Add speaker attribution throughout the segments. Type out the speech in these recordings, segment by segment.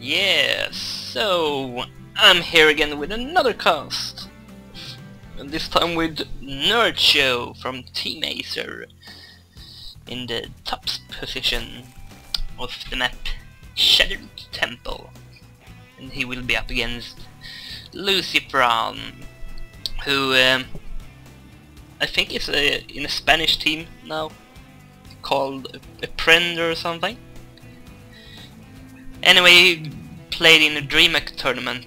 Speaker 1: Yeah, so I'm here again with another cast. And this time with Nerchio from Team Acer in the top position of the map Shattered Temple. And he will be up against Lucifron, who um, I think is a, in a Spanish team now called Aprender or something. Anyway, played in a DreamHack tournament,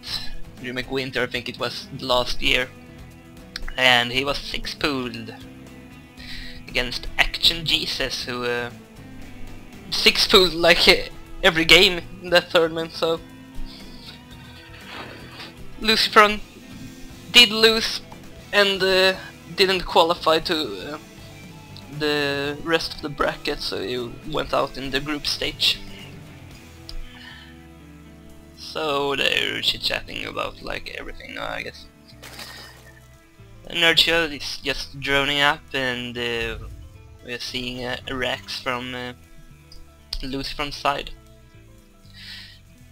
Speaker 1: DreamHack Winter I think it was last year, and he was 6 pooled against Action Jesus who uh, 6 pooled like uh, every game in that tournament so. Lucifron did lose and uh, didn't qualify to uh, the rest of the bracket so he went out in the group stage. So they're chit-chatting about like everything now, I guess. Nerchio is just droning up and uh, we're seeing uh, Rex from uh, Lucifron's side.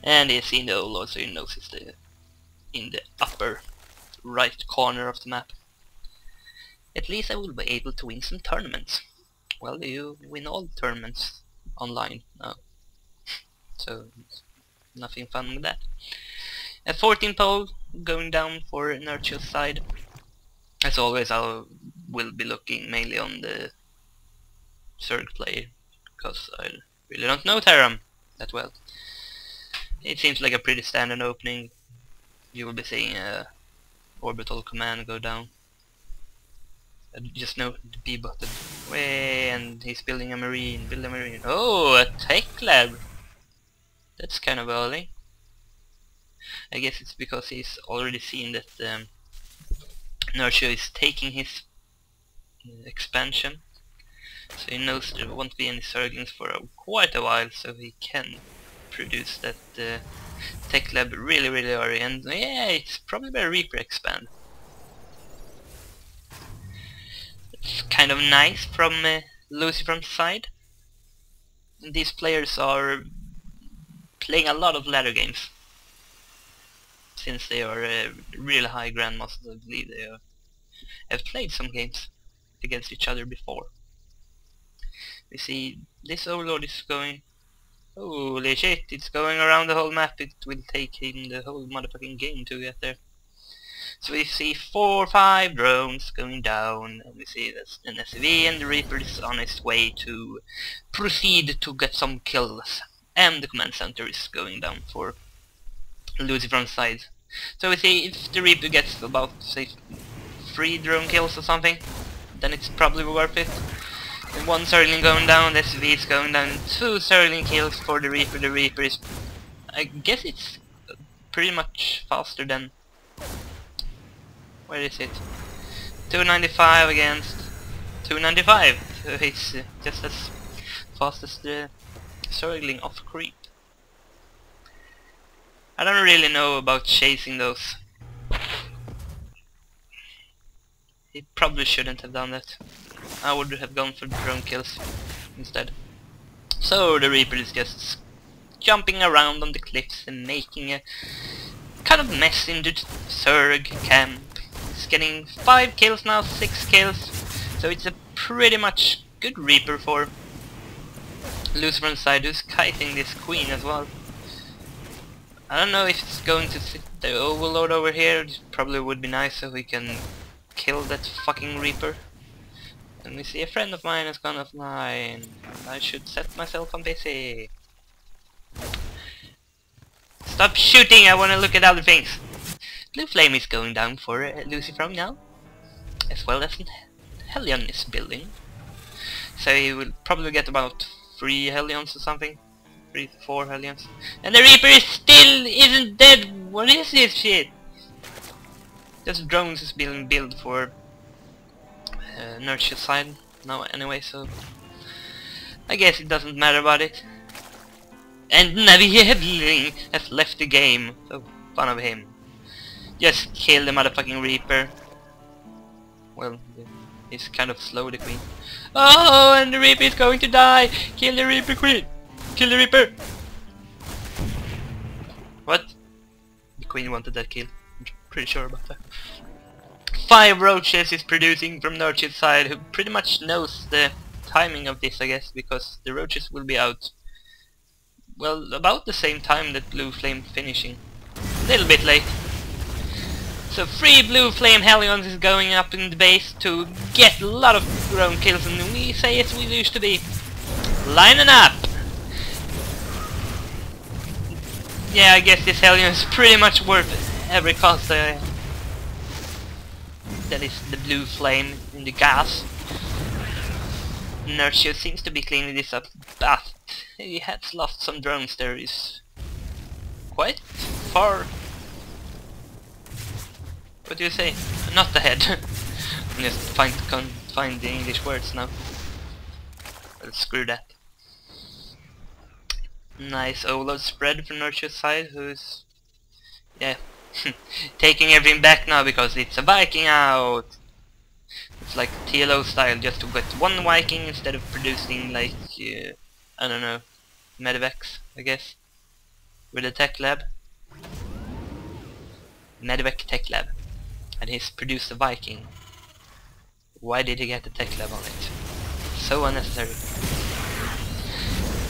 Speaker 1: And he's seen the Overlord so he knows the, in the upper right corner of the map. At least I will be able to win some tournaments. Well, you win all tournaments online now. so nothing fun with that. A 14 pool going down for Nerchio's side. As always I will be looking mainly on the third player because I really don't know Terran that well. It seems like a pretty standard opening. You will be seeing a orbital command go down. I just know the B button. Way and he's building a marine, build a marine. Oh, a tech lab! That's kind of early. I guess it's because he's already seen that um, Nerchio is taking his uh, expansion. So he knows there won't be any Zerglings for uh, quite a while, so he can produce that uh, tech lab really really early. And yeah, it's probably a Reaper expand. It's kind of nice from uh, Lucifron's side. These players are playing a lot of ladder games. Since they are uh, really high grandmasters, I believe they are, have played some games against each other before. We see this overlord is going... Holy shit, it's going around the whole map, it will take him the whole motherfucking game to get there. So we see four or five drones going down, and we see that's an SCV and the Reaper is on its way to proceed to get some kills and the command center is going down for Lucifron's side. So we see if the Reaper gets about, say, 3 drone kills or something, then it's probably worth it. And one Zergling going down, the SV is going down, 2 Zergling kills for the Reaper, the Reaper is... I guess it's pretty much faster than... Where is it? 295 against 295, so it's just as fast as the Zergling off creep. I don't really know about chasing those. He probably shouldn't have done that. I would have gone for drone kills instead. So the Reaper is just jumping around on the cliffs and making a kind of mess in the Zerg camp. He's getting 5 kills now, 6 kills. So it's a pretty much good Reaper for Lucifron's side who's kiting this queen as well. I don't know if it's going to fit the overlord over here, it probably would be nice so we can kill that fucking reaper. And we see a friend of mine is gonna I should set myself on busy. Stop shooting, I wanna look at other things. Blue Flame is going down for uh, Lucifron now. As well as Hellion is building. So he will probably get about three Hellions or something. Three, four Hellions. And the Reaper is still isn't dead! What is this shit? Just drones is being built for uh, Nerchio side now anyway, so... I guess it doesn't matter about it. And Navi Hedling has left the game, so fun of him. Just kill the motherfucking Reaper. Well, He's kind of slow, the queen. Oh, and the Reaper is going to die! Kill the Reaper, queen! Kill the Reaper! What? The queen wanted that kill. I'm pretty sure about that. Five roaches is producing from Nerchio's side, who pretty much knows the timing of this, I guess, because the roaches will be out, well, about the same time that Blue Flame finishing. A little bit late. So three Blue Flame Hellions is going up in the base to get a lot of drone kills, and we say as we used to be. Lining up! Yeah, I guess this Hellion is pretty much worth every cost uh, that is the blue flame in the gas. Nerchio seems to be cleaning this up, but he has lost some drones there is quite far what do you say? Not the head. I'm just find find the English words now. Well, screw that. Nice overlord spread from Nerchio's side, who's yeah taking everything back now because it's a Viking out. It's like TLO style, just to get one Viking instead of producing like uh, I don't know Medivacs, I guess, with a tech lab. Medivac Tech Lab. And he's produced a Viking. Why did he get the tech lab on it? So unnecessary.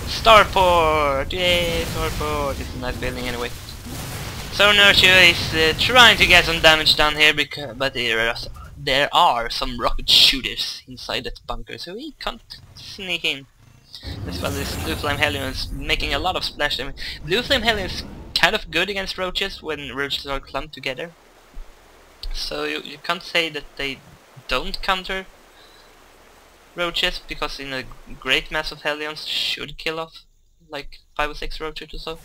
Speaker 1: Starport! Yay, Starport! It's a nice building anyway. So Nerchio is uh, trying to get some damage done here, because, but there are, there are some rocket shooters inside that bunker, so he can't sneak in. As well as Blue Flame Hellion is making a lot of splash damage. Blue Flame Hellion is kind of good against roaches when roaches are clumped together. So you, you can't say that they don't counter roaches because in a great mass of Hellions should kill off like 5 or 6 roaches or so.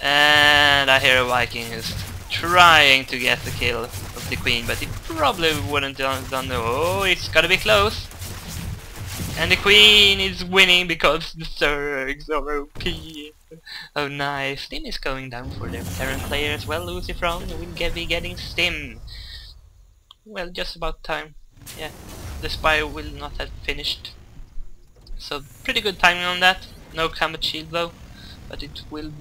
Speaker 1: And I hear a Viking is trying to get the kill of the queen, but he probably wouldn't have done the... Oh, it's gotta be close! And the queen is winning because the Zergs are OP. Oh nice, Stim is going down for the Terran player as well, Lucifron will get, be getting Stim. Well, just about time. Yeah, the spy will not have finished. So pretty good timing on that. No combat shield though, but it will,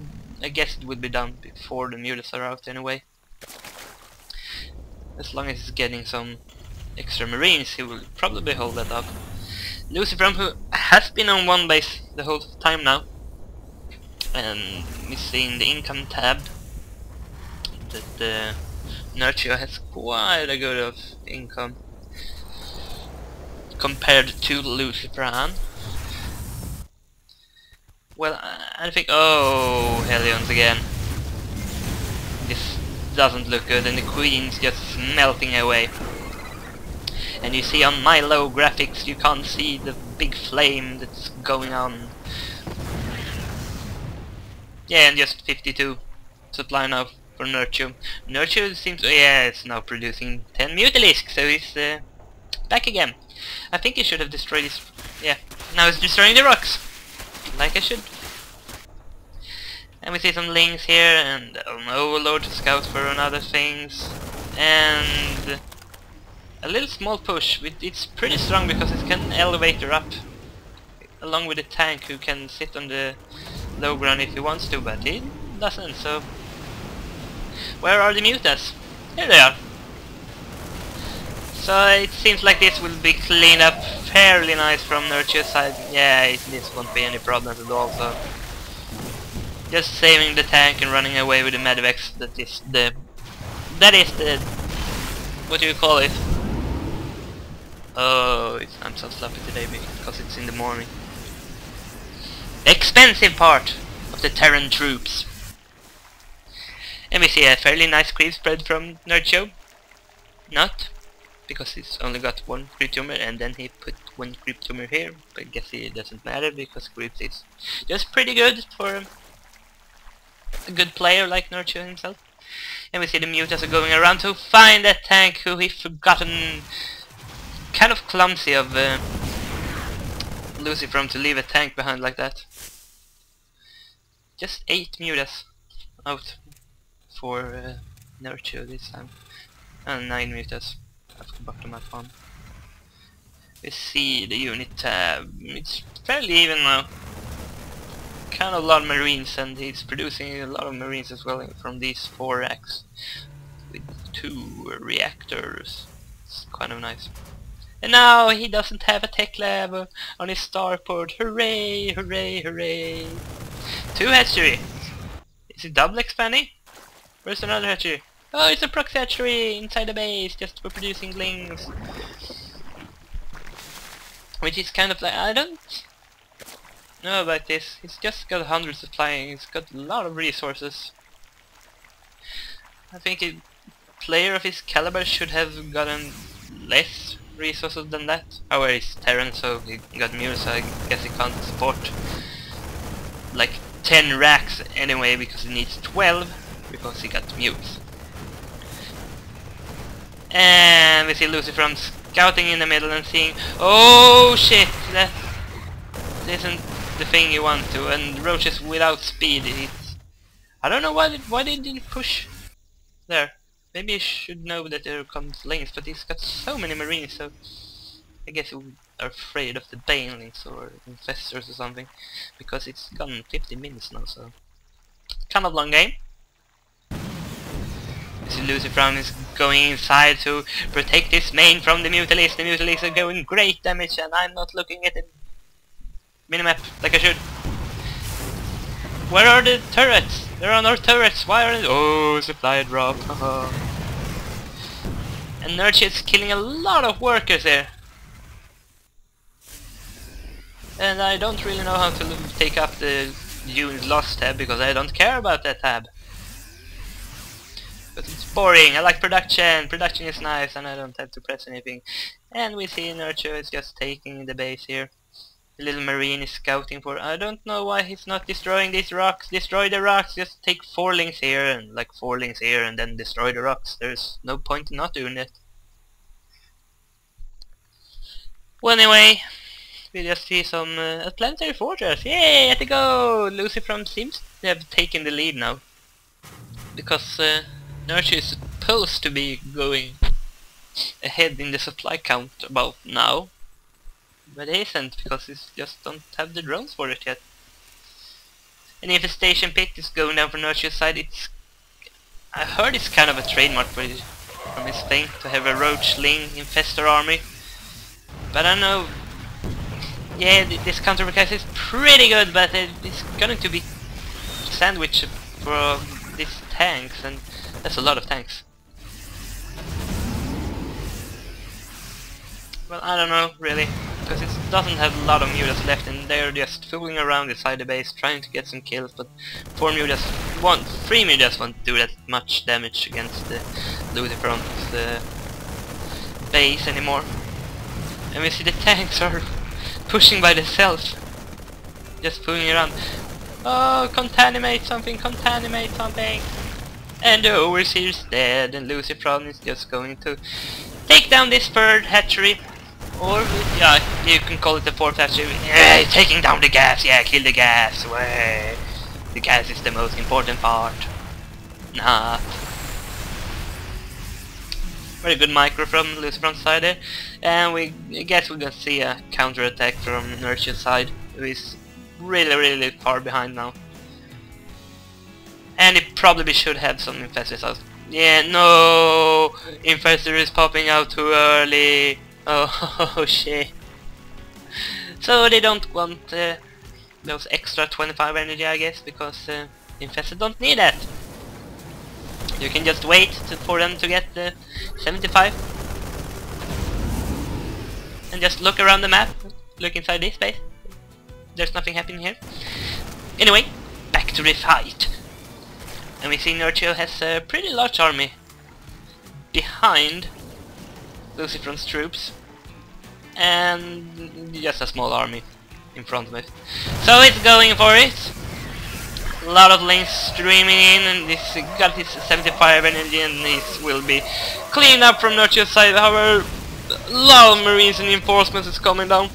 Speaker 1: I guess it will be done before the mutas are out anyway. As long as he's getting some extra marines, he will probably hold that up. Lucifron, who has been on one base the whole time now, and missing the income tab, that the Nerchio has quite a good of income compared to Lucifron. Well, I think, oh, Hellions again. This doesn't look good, and the Queen's just melting away and you see on my low graphics you can't see the big flame that's going on. Yeah, and just 52 supply now for Nerchio. Nerchio seems, yeah, it's now producing 10 Mutalisks, so he's uh, back again. I think he should have destroyed his, yeah, now he's destroying the rocks, like I should. And we see some links here, and an overlord to scout for another things, and a little small push, it's pretty strong because it can elevator up along with the tank who can sit on the low ground if he wants to, but he doesn't, so... Where are the mutas? Here they are! So it seems like this will be cleaned up fairly nice from Nerchio's side. Yeah, it, this won't be any problems at all, so... Just saving the tank and running away with the medivacs, that is the... That is the... What do you call it? Oh, I'm so sloppy today because it's in the morning. Expensive part of the Terran troops. And we see a fairly nice creep spread from Nerchio. Not, because he's only got one creep tumor and then he put one creep tumor here. But I guess it doesn't matter because creep is just pretty good for a good player like Nerchio himself. And we see the mutas are going around to find that tank who he forgotten kind of clumsy of uh, Lucifron to leave a tank behind like that. Just 8 mutas out for uh, Nerchio this time. And 9 mutas at the bottom at one. We see the unit tab. It's fairly even now. kind of a lot of marines and he's producing a lot of marines as well from these four racks with two reactors. It's kind of nice. And now he doesn't have a tech lab on his starport. Hooray, hooray, hooray. Two hatchery. Is it double expanding? Where's another hatchery? Oh, it's a proxy hatchery inside the base just for producing lings. Which is kind of like, I don't know about this. He's just got hundreds of flying. He's got a lot of resources. I think a player of his caliber should have gotten less resources than that. However, he's Terran, so he got Mule, so I guess he can't support like 10 racks anyway, because he needs 12, because he got Mutes. And we see Lucifer scouting in the middle and seeing, oh shit, that isn't the thing you want to, and roaches without speed, it's... I don't know why, did, why they didn't push there. Maybe I should know that there comes lanes, but he's got so many marines, so I guess you are afraid of the banelings or infestors or something, because it's gone 50 minutes now, so kind of long game. Eh? See Lucifer is going inside to protect his main from the Mutalisks. The Mutalisks are going great damage and I'm not looking at the minimap like I should. Where are the turrets? There are no turrets. Why are they? Oh, supply drop. and Nerchio is killing a lot of workers there. And I don't really know how to take up the unit lost tab because I don't care about that tab. But it's boring. I like production. Production is nice and I don't have to press anything. And we see Nerchio is just taking the base here little marine is scouting for. I don't know why he's not destroying these rocks. Destroy the rocks. Just take four links here and like four links here and then destroy the rocks. There's no point in not doing it. Well anyway, we just see some uh, Planetary Fortress. Yay, at the go! Lucifer seems to have taken the lead now. Because uh, Nerchio is supposed to be going ahead in the supply count about now. But it isn't, because we just don't have the drones for it yet. And if the station pit is going down from Nerchio's side, it's... I heard it's kind of a trademark for it, from thing, to have a roach ling infestor army. But I don't know... Yeah, this counter is pretty good, but it's going to be sandwich for these tanks, and that's a lot of tanks. Well, I don't know, really because it doesn't have a lot of mutas left and they're just fooling around inside the base trying to get some kills but four mutas one three mutas won't do that much damage against the Lucifer's the base anymore. And we see the tanks are pushing by themselves. Just fooling around. Oh, contaminate something, contaminate something! And the overseer's dead and Lucifer is just going to take down this third hatchery or, yeah, you can call it the fourth hatchery. Yeah, taking down the gas. Yeah, kill the gas. Way. The gas is the most important part. Nah. Very good micro from Lucifer's side there. And we I guess we're gonna see a counter attack from Nerchio's side, who is really, really far behind now. And it probably should have some infestors out. Yeah, no! Infestor is popping out too early! Oh, oh shit. So they don't want uh, those extra 25 energy I guess because uh, infested don't need that. You can just wait to, for them to get the 75 and just look around the map, look inside this space. There's nothing happening here. Anyway, back to the fight. And we see Nerchio has a pretty large army behind Lucifer's troops and just a small army in front of it. So it's going for it. A lot of lanes streaming in and this got his 75 energy and this will be cleaned up from Nerchio's side. However, a lot of marines and reinforcements is coming down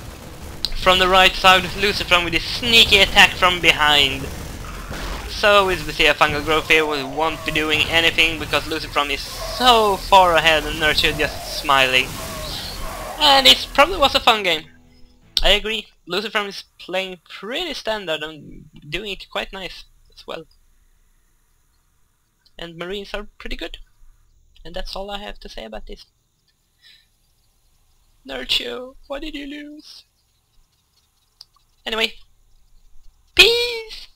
Speaker 1: from the right side. Lucifer with a sneaky attack from behind so is Vicia Fungal Growth here, we won't be doing anything because Lucifron is so far ahead and Nerchio just smiling. And it probably was a fun game. I agree, Lucifron is playing pretty standard and doing it quite nice as well. And Marines are pretty good. And that's all I have to say about this. Nerchio, what did you lose? Anyway, peace!